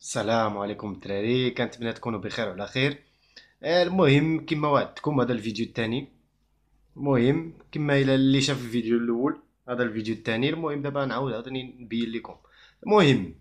السلام عليكم الدراري. كنتمنى تكونوا بخير وعلى خير. آه، المهم كما وعدتكم هذا الفيديو الثاني المهم كما إلى اللي شاف الفيديو الأول هذا الفيديو الثاني المهم دابا نعاود عاوتاني نبين لكم. المهم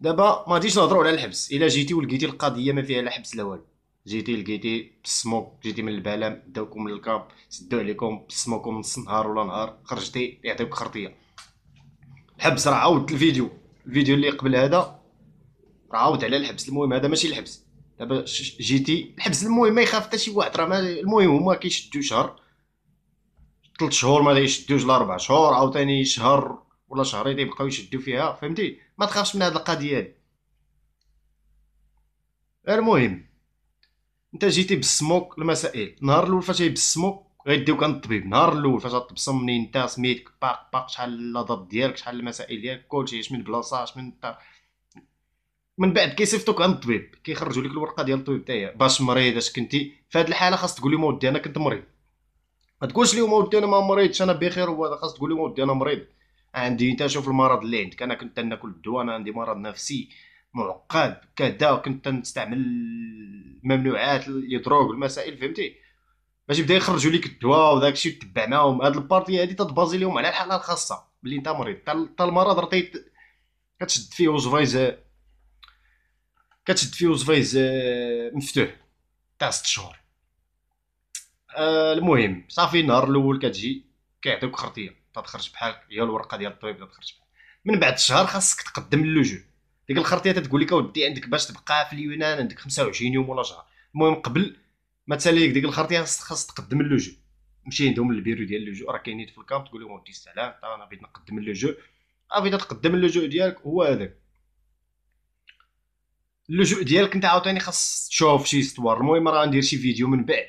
دابا ما غاديش نهضروا على الحبس. إلا جيتي ولقيتي القضية ما فيها لا حبس لا والو. جيتي لقيتي بالسموك جيتي من البلام داوكم من الكامب سدوا عليكم بسموكم نص نهار ولا نهار خرجتي يعطيوك خرطية. الحبس راه عاودت الفيديو. الفيديو اللي قبل هذا عاود على الحبس المهم هذا ماشي الحبس. دابا جيتي الحبس المهم ما يخاف حتى شي واحد راه المهم هما كيشدو شهر. ثلاث شهور ما يشدوش لاربع شهور عاوتاني شهر ولا شهرين يبقاو يشدو فيها فهمتي؟ ما تخافش من هاد القضية هادي. المهم انت جيتي بالسموك المسائل. النهار الأول فاش بالسموك غيديوك عند الطبيب. نهار الأول فاش غتبصم منين انت سميتك باق باق شحال لاضات ديالك شحال المسائل ديالك كلشي اش من بلاصة اش من انت من بعد كيصيفطوك عند الطبيب كيخرجوا لك الورقة ديال الطبيب تاهي باش مريض اش كنتي؟ في هذه الحالة خاص تقول لهم ودي أنا كنت مريض. ما تقولش لهم ودي أنا ما مريضش أنا بخير وهذا خاص تقول لهم ودي أنا مريض. عندي أنت شوف المرض اللي عندك. أنا كنت ناكل الدواء أنا عندي مرض نفسي معقد كذا كنت نستعمل ممنوعات ال drogue المسائل فهمتي؟ باش يبدأ يخرجوا لك الدواء وداك الشيء تتبع معاهم. هاد ال partie هادي تتبازي لهم على الحالة الخاصة بلي أنت مريض. حتى المرض راه كتشد فيه وزفايز كتشد فيه وزفايز آه، مفتوح تاع ست شهور المهم صافي النهار الأول كتجي كيعطيوك خرطيه تتخرج بحال هي الورقه ديال الطبيب تتخرج بحال من بعد الشهر خاصك تقدم اللجوء ديك الخرطيه تتقول لك اودي عندك باش تبقى في اليونان عندك 25 يوم ولا شهر المهم قبل ما تسالي ديك الخرطيه خاص تقدم اللجوء مشي عندهم للبيرو ديال اللجوء راه كاينين في ال camp تقول لهم ودي السلام أنا بغيت نقدم اللجوء صافي تقدم اللجوء ديالك هو هذاك اللجوء ديالك انت عاوتاني خاص تشوف شي histoire المهم راه ندير شي فيديو من بعد.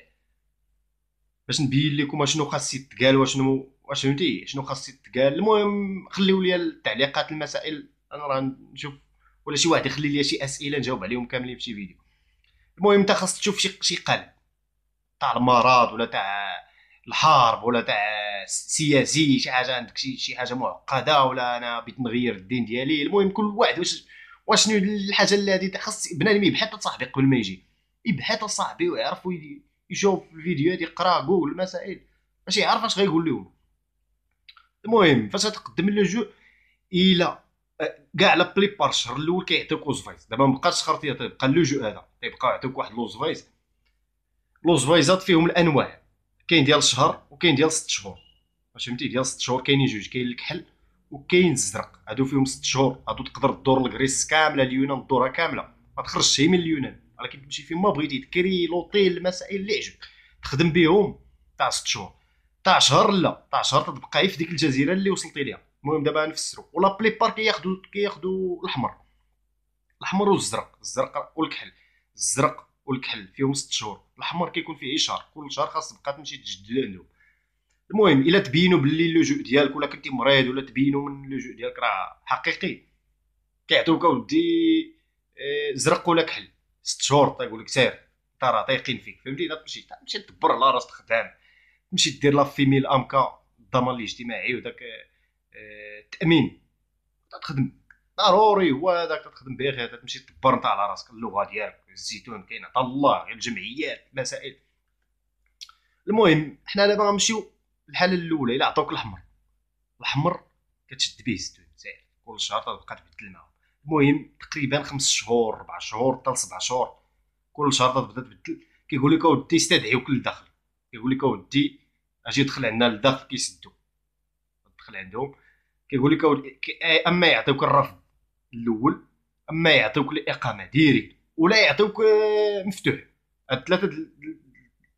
باش نبين لكم شنو خاص يتقال واشنو واش فهمتي؟ شنو خاص يتقال. المهم خليو لي التعليقات المسائل. أنا راه نشوف ولا شي واحد يخلي لي شي أسئلة نجاوب عليهم كاملين في شي فيديو. المهم انت خاص تشوف شي شي قلب. تاع المرض ولا تاع الحرب ولا تاع سياسي شي حاجة عندك شي حاجة معقدة ولا أنا بغيت نغير الدين ديالي. المهم كل واحد واش واشنو الحاجة اللي غادي خاص بنادم يبحث صاحبي قبل ما يجي؟ يبحث صاحبي ويعرف يشوف الفيديوهات يقرأ جوجل المسائل. باش يعرف اش غيقول لهم. المهم فاش تقدم اللجوء إلى كاع la plupart الشهر الأول كيعطيوك لوزفايز دابا مابقاش خرطيه تيبقى اللجوء هذا. تيبقاو يعطيوك واحد لوزفايز لوزفايزات فيهم الأنواع. كاين ديال الشهر وكاين ديال ست شهور. فهمتي؟ ديال ست شهور كاينين جوج. كاين الكحل وكاين الزرق هادو فيهم ست شهور. هادو تقدر دور ال Grèce كاملة اليونان دورها كاملة. ما تخرجش من اليونان. ولكن تمشي فين ما بغيتي تكري لوطيل المسائل اللي عجبك تخدم بهم تاع ست شهور. تاع شهر لا. تاع شهر تبقى في ديك الجزيرة اللي وصلتي ليها. المهم دابا نفسرو. la plupart كياخدو كياخدو الأحمر. الأحمر والزرق. الزرق والكحل الزرق والكحل فيهم ست شهور. الأحمر كيكون فيه شهر. كل شهر خاص تبقى تمشي تجدد عندهم المهم إلا تبينوا باللي اللجوء ديالك ولا كنتي مريض ولا تبينوا من اللجوء ديالك راه حقيقي. كيعطيوك أودي آه، زرق ولا كحل. ست شهور تيقول لك سير. انت راه طايقين فيك فهمتي؟ تمشي تمشي تدبر على راسك خدام. تمشي دير لا فيميل أمكا الضمان الاجتماعي وداك التأمين. آه، تخدم. ضروري هو هذاك تخدم به غير تمشي تدبر أنت على راسك اللغة ديالك الزيتون كاين عطا الله غير الجمعيات مسائل. المهم حنا دابا غنمشيو الحالة الأولى إلا عطاوك الأحمر. الأحمر كتشد به الزيتون ساهل كل شهر تبقى تبدل معاهم. المهم تقريبا خمس شهور ربع شهور حتى لسبع شهور. كل شهر تبدأ تبدل. كيقول لك أودي استدعيوك للداخل. كيقول لك أودي أجي دخل عندنا للداخل كيسدو. تدخل عندهم. كيقول لك أما يعطيوك الرفض الأول أما يعطيوك الإقامة direct ولا يعطيوك آه، مفتوح. هاد ثلاثة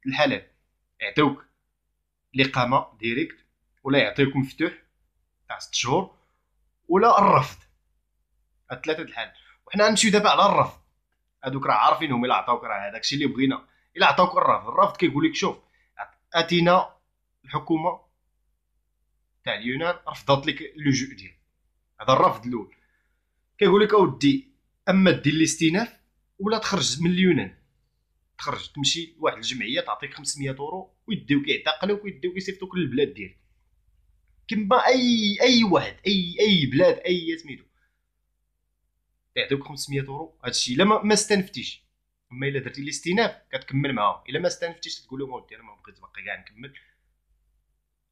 الحالات. يعطيوك الاقامه direct ولا يعطيوك مفتوح تاع ست شهور ولا الرفض. هاد ثلاثة الحالات وحنا نمشيو دابا على الرفض. هادوك راه عارفينهم إلا عطاوك راه هذاك الشيء اللي بغينا. إلا عطاوك الرفض. الرفض كيقول لك شوف أتينا الحكومة تاع اليونان رفضت لك اللجوء ديالك هذا الرفض الأول. كيقول لك أودي أما دير الاستئناف ولا تخرج من اليونان. تخرج تمشي لواحد الجمعية تعطيك 500 اورو ويديوك يعتقلوك ويديوك يصيفطوك للبلاد ديالك. كما اي أي واحد اي أي بلاد أي سميتو. تيعطيوك 500 اورو هادشي إلا ما استأنفتيش. أما إلا درتي الاستئناف كتكمل معاهم. إلا ما استأنفتيش تقول لهم اودي أنا ما بغيت باقي كاع نكمل.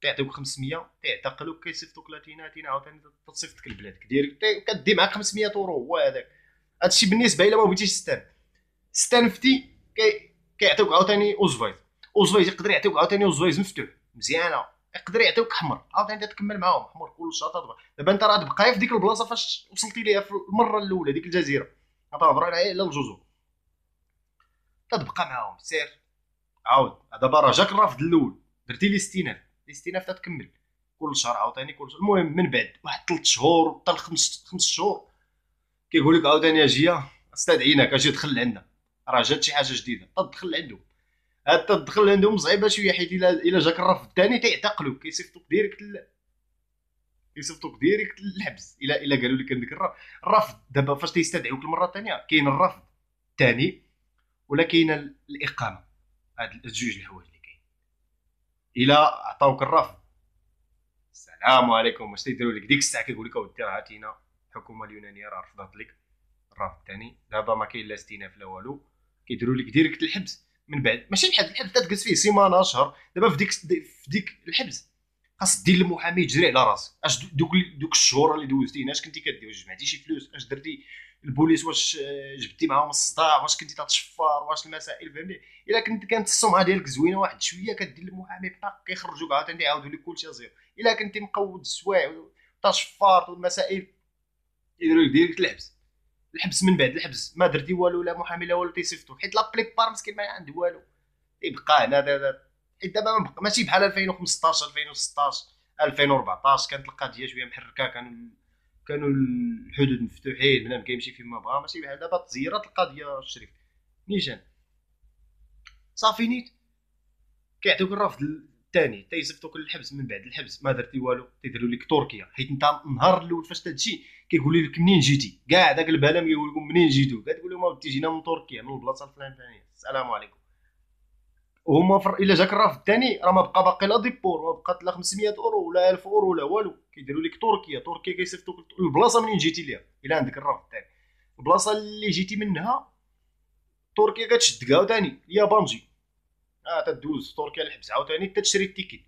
تعطيوك 500 تعتقلوك كيصيفطوك لأتينا عاوتاني تصيفطك لبلادك direct كدي معاك 500 اورو هو هذاك. هادشي بالنسبة إلا ما بغيتيش تستانف استأنفتي كيعطيوك عاوتاني Ausweis Ausweis يقدر يعطيوك عاوتاني اوزفايز مفتوح. مزيانة. يقدر يعطيوك حمر. عاوتاني تكمل معاهم. حمر كل شهر. دابا انت راه تبقى في ديك البلاصة فاش وصلتي ليها في المرة الأولى ديك الجزيرة. غتهضروا عليها إلا الجزر تبقى معاهم. سير. عاود. دابا راه جاك الرفض الأول. درتي الاستئناف. الاستئناف تتكمل كل شهر عاوتاني كل شهر. المهم من بعد واحد 3 شهور حتى لخمس خمس شهور كيقول لك عاوتاني أجي استدعيناك أجي دخل عندنا راه جات شي حاجة جديدة. تدخل عندهم هاد تدخل عندهم صعيبة شوية حيت الا إلا جاك الرفض الثاني تيعتقلوك كيصيفطوك direct ل... كيصيفطوك direct للحبس. الا إلا قالوا لك عندك الرفض الرفض دابا فاش تيستدعيوك المره الثانية كاين الرفض الثاني ولا كاين الإقامة. هاد الجوج الحوايج اللي كاين. إلا عطاوك الرفض السلام عليكم. واش تيديروا لك؟ ديك الساعة كيقول لك أودي راه أتينا الحكومة اليونانية راه رفضت لك الرفض الثاني دابا ما كاين لا استئناف لا والو. كيديروا لك direct الحبس من بعد. ماشي الحبس الحبس تجلس فيه سيمانة شهر. دابا في ديك في ديك الحبس خاص دير المحامي يجري على راسك. اش دوك دوك الشهور اللي دوزتي اش كنتي كدير؟ واش جمعتي شي فلوس؟ اش درتي؟ البوليس واش جبتي معاهم الصداع؟ واش كنتي تتشفر؟ واش المسائل؟ فهمتي؟ الا كنت كانت السمعه ديالك زوينة واحد شوية كدير المحامي بطاق كيخرجوك عاوتاني يعاودوا لك كلشي zéro الا كنتي مقود السوايع تشفار والمسائل يديروا لك direct الحبس. الحبس من بعد الحبس ما درتي والو لا محامي لا والو تيصيفطو. حيت la plupart مسكين ما عنده والو. يبقى هنا حيت دابا ماشي بحال 2015 2016 2014 كانت القضية شوية محركة كانوا كانوا الحدود مفتوحين بنادم كيمشي فين ما بغا ماشي بحال دابا تزيرات القضية الشريف. نيشان. صافي نيت. كيعطيوك الرفض الثاني تيصيفطوك للحبس من بعد الحبس. ما درتي والو؟ تيديروا لك تركيا. حيت انت النهار الأول فاش تمشي كيقول لك منين جيتي؟ كاع داك البلام كيقول لكم منين جيتو؟ كتقول لهم اودي جينا من تركيا من البلاصة الفلانية السلام عليكم. وهما فر... إلا جاك الرفض الثاني راه ما بقى باقي la déport ما بقات لا 500 أورو ولا 1000 أورو ولا والو. كيديروا لك تركيا تركيا كيصيفطوك البلاصة منين جيتي ليها؟ إلا عندك الرفض الثاني. البلاصة اللي جيتي منها تركيا كتشدك عاوتاني. اليابان جي آه تدوز تركيا الحبس. عاوتاني تشري ال ticket.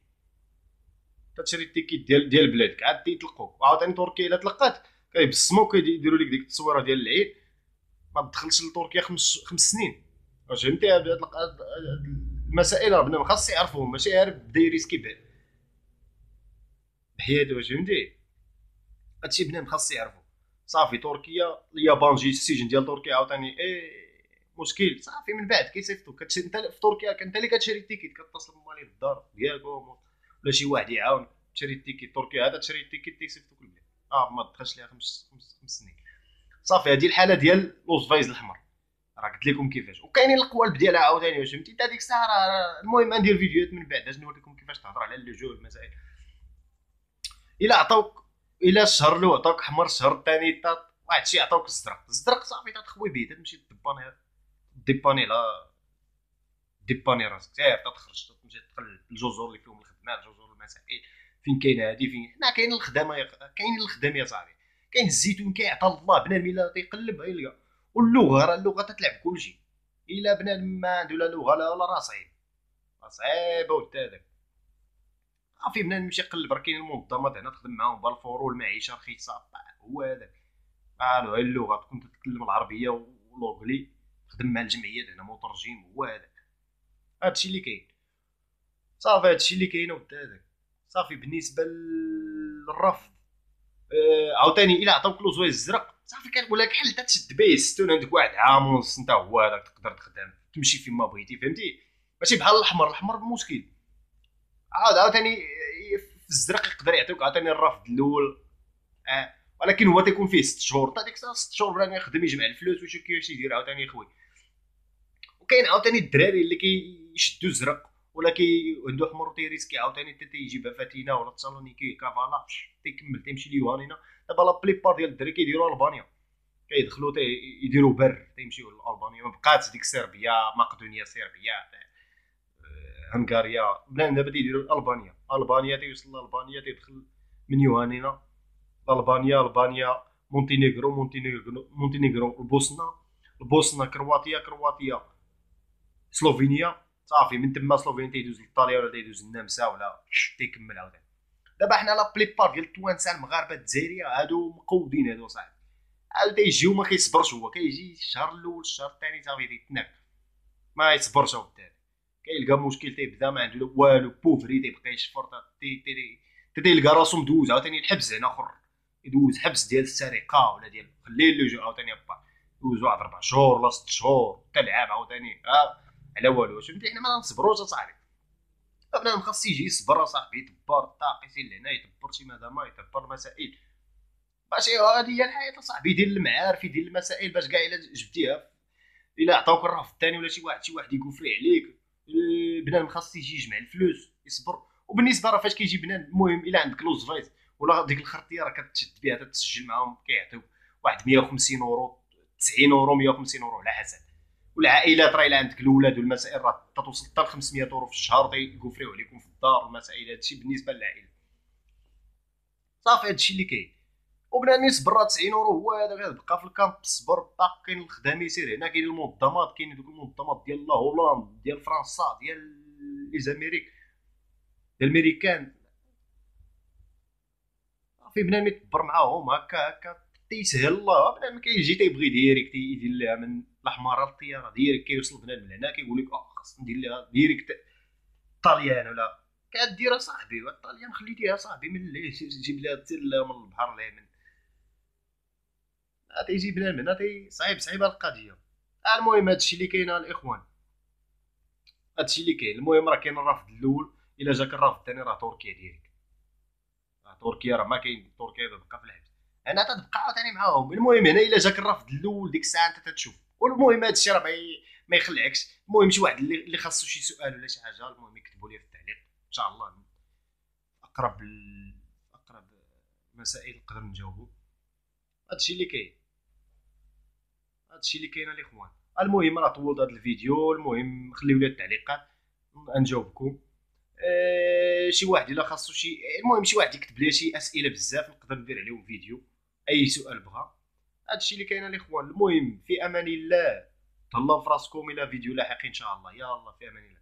تشري ال ticket ديال ديال بلادك. عاد تيطلقوك. عاوتاني تركيا إلا تلقات. كيبسموك كيديروا لك ديك التصويرة ديال العيد. ما تدخلش لتركيا خمس خمس سنين. فهمتي هاد المسائل راه بنادم خاص يعرفهم. ماشي غير بدا يريسكي بحياته فهمتي؟ هادشي بنادم خاص يعرفو. صافي تركيا اليابان جي السجن ديال تركيا عاوتاني إيه. مشكل صافي من بعد كيصيفطوك كتشري انت في تركيا انت اللي كتشري ال ticket كتصل بمالين الدار ديالكم ولا شي واحد يعاون تشري ال ticket. تركيا هذا تشري ال ticket تيصيفطوك البلاد آه ما دخلش ليها خمس خمس, سنين. صافي هذه الحالة ديال لوز فايز الأحمر. راه قلت لكم كيفاش. وكاينين القوالب ديالها عاوتاني واش فهمتي؟ حتى ديك الساعة راه المهم ندير فيديوهات من بعد باش نوريكم كيفاش تهضر على اللجوء والمسائل إلا عطاوك إلا الشهر الأول عطاوك أحمر الشهر الثاني واحد الشيء عطاوك الزرق. الزرق صافي تخوي به تمشي ديباني ديباني لا ديباني راسك سير تخرج تمشي تدخل الجزر اللي فيهم الخدمة الجزر المسائل فين كاين هادي؟ فين؟ هنا كاين الخدمه كاين الخدم يا صاحبي. كاين الزيتون كيعطى الله بنادم إلا تيقلب يلقى. واللغة راه اللغة تتلعب كلشي. إلا بنادم ما عنده لا لغة لا ولا راه صعيب. صعيبه ود هذاك صافي بنادم يمشي يقلب راه كاين المنظمات هنا تخدم معاهم بالفور والمعيشة رخيصة. هو هذاك. قالوا اللغة تكون تتكلم العربية ولوغلي خدم مع الجمعيات هنا مترجم هو هذاك. هادشي اللي كاين. صافي هادشي اللي كاين ود هذاك. صافي بالنسبة للرفض آه عاوتاني إلا عطاوك لوزوي الزرق صافي كنقول لك حل تشد به الستون عندك واحد عام ونص انت هو هذاك تقدر تخدم تمشي فين ما بغيتي فهمتي؟ ماشي بحال الأحمر الأحمر مشكل. عاود عاوتاني في الزرق يقدر يعطيك عاوتاني الرفض الأول آه. ولكن هو تيكون فيه ست شهور. تا ديك ست شهور بلا يخدم يجمع الفلوس ويشوف كيفاش يدير عاوتاني خويا. وكاين عاوتاني الدراري اللي كيشدوا الزرق ولا كي عنده حمر تيريسكي عاوتاني حتى تيجيبها فاتينا ولا تسالونيكي كافالا تيكمل تيمشي ليوانينا دابا la plupart ديال الدراري كيديروا ألبانيا. كيدخلوا يديروا بر تيمشيو لألبانيا. ما بقات ديك سربيا مقدونيا سربيا هنغاريا. بنادم دابا تيديروا البانيا ألبانيا تيوصل لألبانيا تيدخل من يوانينا البانيا البانيا مونتينيغرو مونتينيغرو مونتينيغرو البوسنه البوسنه كرواتيا كرواتيا سلوفينيا صافي من تما سلوفينيا تيدوز لايطاليا ولا تيدوز النمسا ولا تيكمل عاوتاني دابا حنا la plupart ديال التوانسه المغاربه الجزائريه هادو مقودين هادو صاحبي عاد تيجيو ما كيصبرش هو كيجي الشهر الأول الشهر الثاني صافي تيتنك ما يصبرش هو الثاني كيلقى مشكل تيبدا ما عنده والو pauvre تيبقى يشفر تي تي تي تيلقى راسو مدوز عاوتاني الحبس هنا اخر يدوز حبس ديال السرقة ولا ديال خليه اللجوء عاوتاني با دوزو واحد ربع شهور ولا ست شهور تلعب عاوتاني. ها على والو. فهمتي؟ حنا ما نصبروش أصاحبي. بنادم خاص يجي يصبر أصاحبي يدبر الطاق يسير لهنا يدبر شي ماذا ما يدبر المسائل. ماشي هذه هي الحياة صاحبي يدير المعارف يدير المسائل باش كاع إلا جبتيها. إلا عطاوك الرهف الثاني ولا شي واحد شي واحد يقفري عليك. بنادم خاص يجي يجمع الفلوس يصبر. وبالنسبة راه فاش كيجي بنادم المهم إلا عندك لوز فايت ولا ديك الخرطية راه كتشد بها تسجل معاهم كيعطيو واحد 150 أورو 90 أورو 150 أورو على حسب. والعائلات راه إلا عندك الاولاد والمسائل راه توصل حتى ل 500 أورو في الشهر تيقفريو عليكم في الدار والمسائل هادشي بالنسبة للعائلة. صافي هادشي اللي كاين. وبنادم يصبر 90 أورو هو هذا غيبقى في ال camp تصبر باق كاين الخدام يسير هنا كاين المنظمات كاين دوك المنظمات ديال la Hollande ديال فرنسا ديال لي زاميريك ديال الميريكان. في بنادم يتبر معاهم هكا هكا. تيسهل الله بنادم كيجي تيبغي ديريكت يدير لها من الأحمر للطياره ديريكت كيوصل بنادم لهنا كيقول لك آه خاص ندير لها ديريكت طاليان ولا. كدير صاحبي الطاليان خليتيها صاحبي من اللي جيب لها من البحر اليمن تيجي بنادم هنا تي صعيب صعيبه القضية. المهم هادشي اللي كاين الإخوان. هادشي اللي كاين. المهم راه كاين الرفض الأول إلا جاك الرفض الثاني راه تركيا direct. تركيا راه ما كاين تركيا تبقى في الحبس. أنا تبقى عاوتاني معاهم. المهم هنا إلا جاك الرفض الأول ديك الساعة أنت تتشوف. والمهم هادشي راه ما يخلعكش. المهم شي واحد اللي خاصو شي سؤال ولا شي حاجة المهم يكتبوا لي في التعليق. إن شاء الله أقرب أقرب مسائل نقدر نجاوبو. هادشي اللي كاين. هادشي اللي كاين الإخوان. المهم راه طولت هذا الفيديو. المهم خليو لي التعليقات. نجاوبكم. شي واحد إلا خاصو شي المهم شي واحد يكتب لي شي أسئلة بزاف نقدر ندير عليهم فيديو أي سؤال بغا. هادشي اللي كاين الاخوان المهم في أمان الله تهلاو في راسكم إلى فيديو لاحق إن شاء الله. الله في أمان الله.